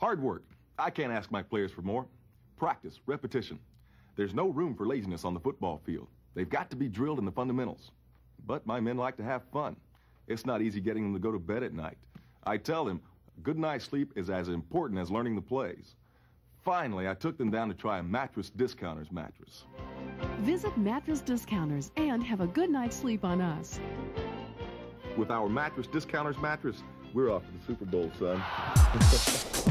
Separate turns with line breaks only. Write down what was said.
Hard work. I can't ask my players for more. Practice, repetition. There's no room for laziness on the football field. They've got to be drilled in the fundamentals. But my men like to have fun. It's not easy getting them to go to bed at night. I tell them good night's sleep is as important as learning the plays. Finally, I took them down to try a Mattress Discounters mattress.
Visit Mattress Discounters and have a good night's sleep on us.
With our Mattress Discounters mattress, we're off to the Super Bowl, son.